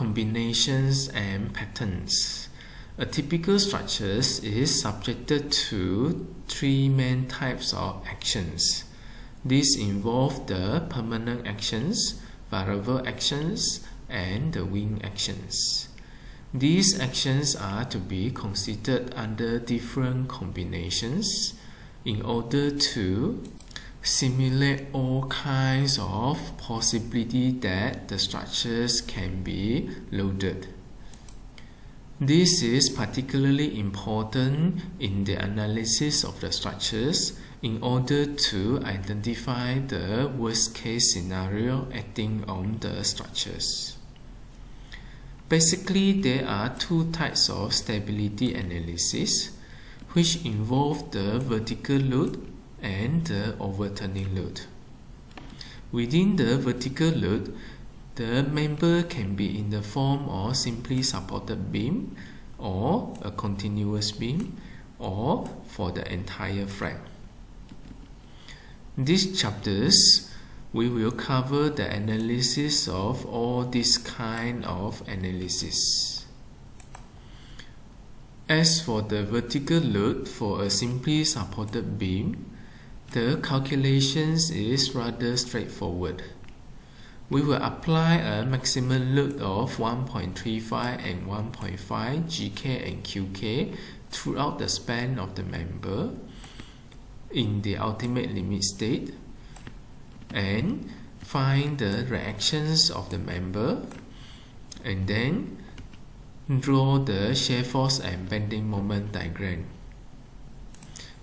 combinations and patterns. A typical structure is subjected to three main types of actions. These involve the permanent actions, variable actions, and the wind actions. These actions are to be considered under different combinations in order to simulate all kinds of possibility that the structures can be loaded. This is particularly important in the analysis of the structures in order to identify the worst case scenario acting on the structures. Basically, there are two types of stability analysis which involve the vertical load and the overturning load. Within the vertical load, the member can be in the form of simply supported beam or a continuous beam or for the entire frame. In these chapters, we will cover the analysis of all this kind of analysis. As for the vertical load for a simply supported beam, the calculations is rather straightforward. We will apply a maximum load of 1.35 and 1.5 GK and QK throughout the span of the member in the ultimate limit state and find the reactions of the member and then draw the shear force and bending moment diagram.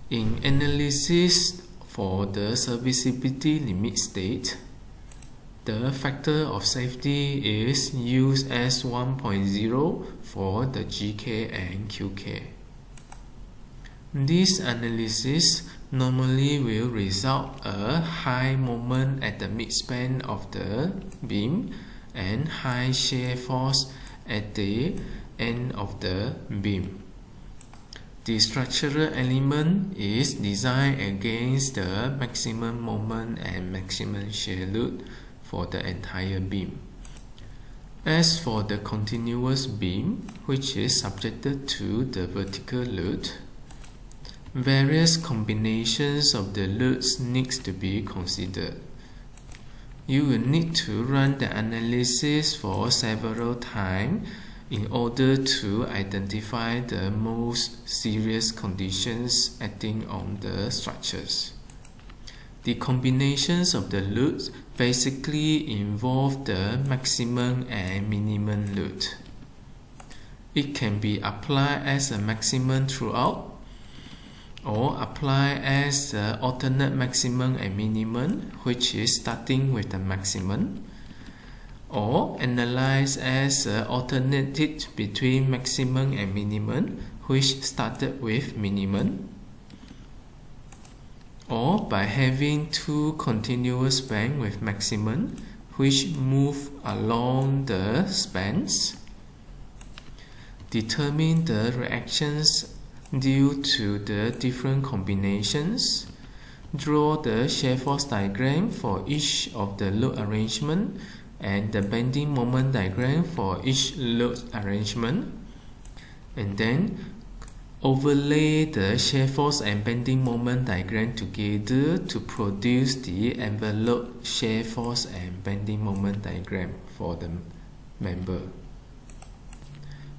In analysis for the serviceability limit state, the factor of safety is used as 1.0 for the GK and QK. This analysis normally will result a high moment at the midspan of the beam and high shear force at the end of the beam. The structural element is designed against the maximum moment and maximum shear load for the entire beam. As for the continuous beam, which is subjected to the vertical load, various combinations of the loads needs to be considered. You will need to run the analysis for several times in order to identify the most serious conditions acting on the structures. The combinations of the loads basically involve the maximum and minimum load. It can be applied as a maximum throughout or apply as the alternate maximum and minimum which is starting with the maximum or analyze as an alternative between maximum and minimum which started with minimum or by having two continuous span with maximum which move along the spans determine the reactions due to the different combinations draw the shear force diagram for each of the load arrangement and the bending moment diagram for each load arrangement and then overlay the shear force and bending moment diagram together to produce the envelope shear force and bending moment diagram for the member.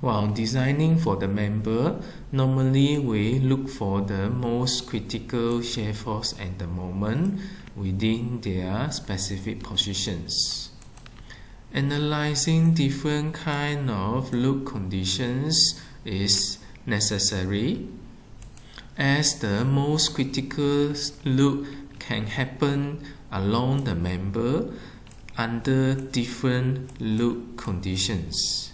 While designing for the member, normally we look for the most critical shear force and the moment within their specific positions. Analyzing different kind of load conditions is necessary as the most critical load can happen along the member under different load conditions.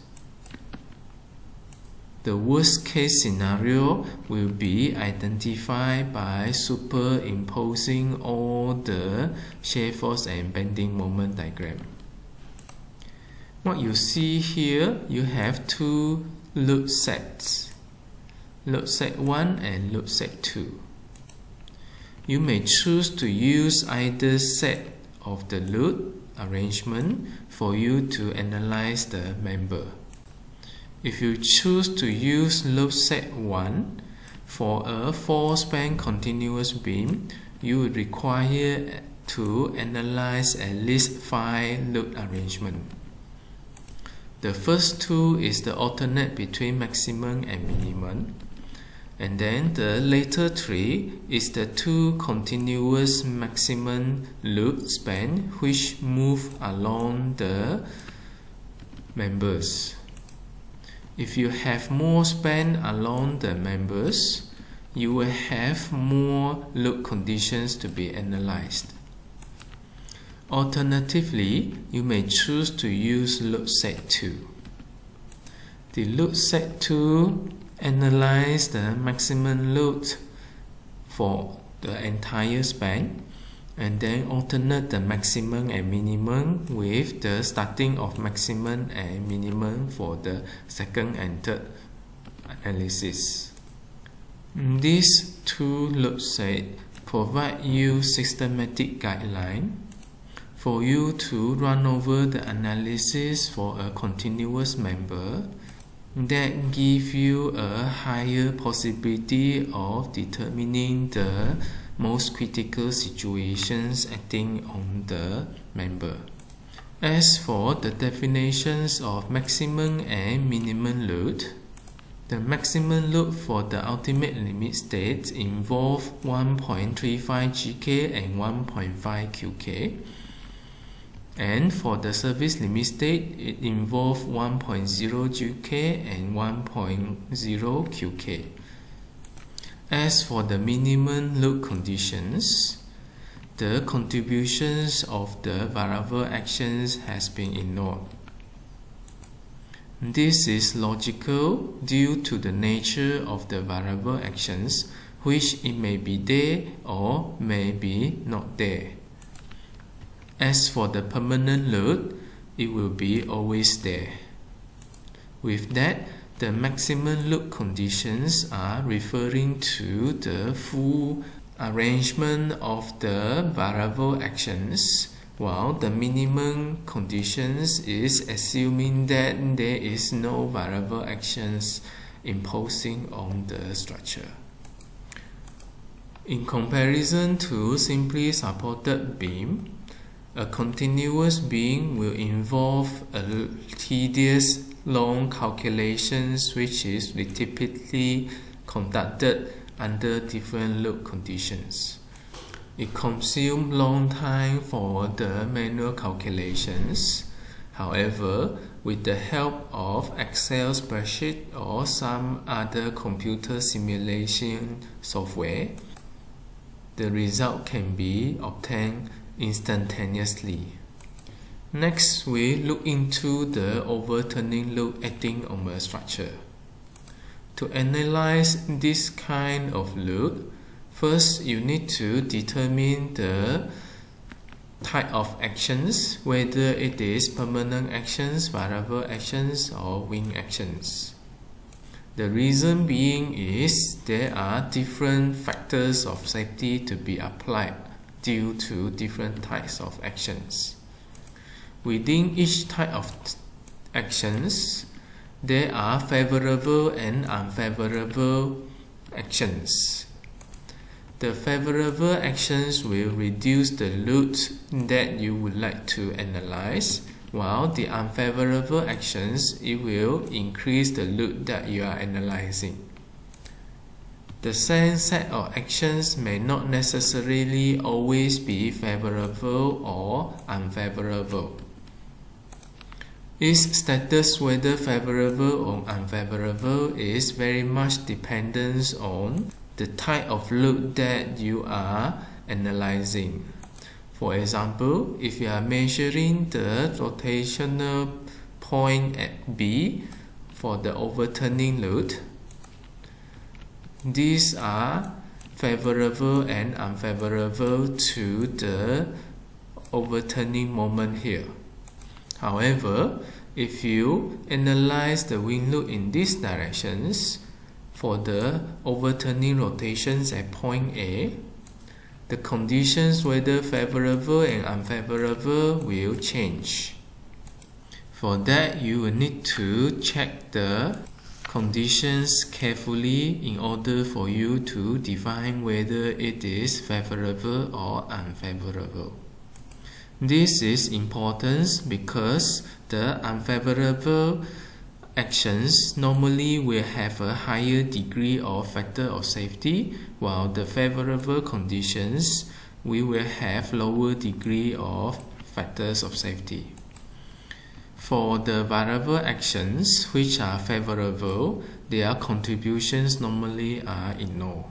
The worst case scenario will be identified by superimposing all the shear force and bending moment diagram. What you see here, you have two load sets, load set 1 and load set 2. You may choose to use either set of the load arrangement for you to analyze the member. If you choose to use load set 1 for a 4-span continuous beam, you will require to analyze at least 5 load arrangements. The first two is the alternate between maximum and minimum. And then the later three is the two continuous maximum load span which move along the members. If you have more span along the members, you will have more load conditions to be analyzed. Alternatively, you may choose to use load set 2. The load set 2 analyze the maximum load for the entire span and then alternate the maximum and minimum with the starting of maximum and minimum for the second and third analysis. These two load sets provide you systematic guideline for you to run over the analysis for a continuous member that give you a higher possibility of determining the most critical situations acting on the member. As for the definitions of maximum and minimum load, the maximum load for the ultimate limit state involve 1.35 GK and 1.5 QK and for the service limit state, it involves 1.0 GK and 1.0 QK. As for the minimum load conditions, the contributions of the variable actions has been ignored. This is logical due to the nature of the variable actions, which it may be there or may be not there. As for the permanent load, it will be always there. With that, the maximum load conditions are referring to the full arrangement of the variable actions while the minimum conditions is assuming that there is no variable actions imposing on the structure. In comparison to simply supported beam, a continuous beam will involve a tedious long calculations which is typically conducted under different load conditions. It consumes long time for the manual calculations. However, with the help of Excel spreadsheet or some other computer simulation software, the result can be obtained instantaneously. Next, we look into the overturning load acting on a structure. To analyze this kind of load, first you need to determine the type of actions, whether it is permanent actions, variable actions, or wind actions. The reason being is there are different factors of safety to be applied due to different types of actions. Within each type of actions, there are favorable and unfavorable actions. The favorable actions will reduce the load that you would like to analyze, while the unfavorable actions it will increase the load that you are analyzing. The same set of actions may not necessarily always be favorable or unfavorable. Its status whether favorable or unfavorable is very much dependent on the type of load that you are analyzing. For example, if you are measuring the rotational point at B for the overturning load, these are favorable and unfavorable to the overturning moment here. However, if you analyze the wind load in these directions for the overturning rotations at point A, the conditions whether favorable and unfavorable will change. For that, you will need to check the conditions carefully in order for you to define whether it is favorable or unfavorable. This is important because the unfavorable actions normally will have a higher degree of factor of safety while the favorable conditions we will have lower degree of factors of safety. For the variable actions which are favorable, their contributions normally are ignored.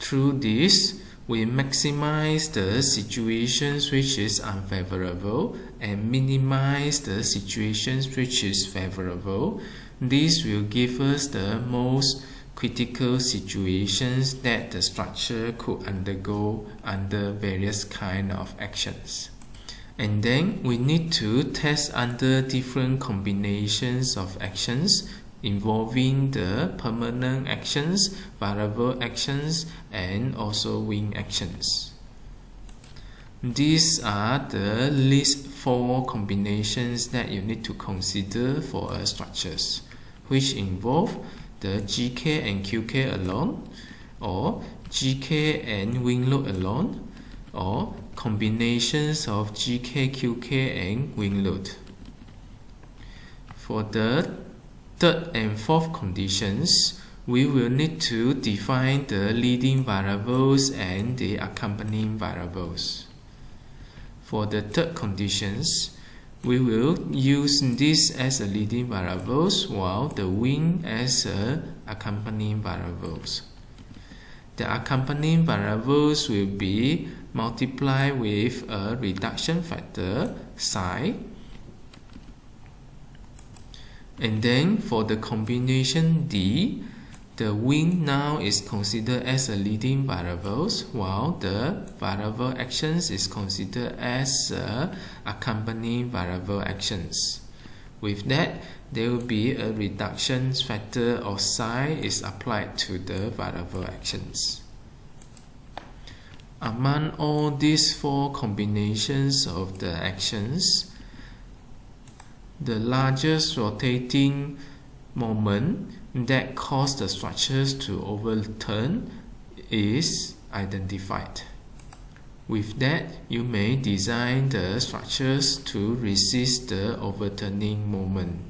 Through this, we maximize the situations which is unfavorable and minimize the situations which is favorable. This will give us the most critical situations that the structure could undergo under various kind of actions. And then we need to test under different combinations of actions involving the permanent actions, variable actions, and also wind actions. These are the least four combinations that you need to consider for a structures, which involve the GK and QK alone, or GK and wind load alone, or combinations of GK, QK, and wind load. For the third and fourth conditions, we will need to define the leading variables and the accompanying variables. For the third conditions, we will use this as a leading variables while the wind as a accompanying variables. The accompanying variables will be multiplied with a reduction factor psi and then for the combination D, the wind now is considered as a leading variables while the variable actions is considered as a accompanying variable actions. With that, there will be a reduction factor of psi is applied to the variable actions. Among all these four combinations of the actions, the largest rotating moment that cause the structures to overturn is identified. With that, you may design the structures to resist the overturning moment.